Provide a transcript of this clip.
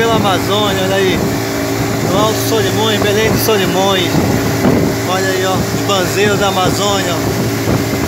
pela Amazônia, olha aí. No Alto Solimões, Belém de Solimões. Olha aí, ó, os banzeiros da Amazônia, ó.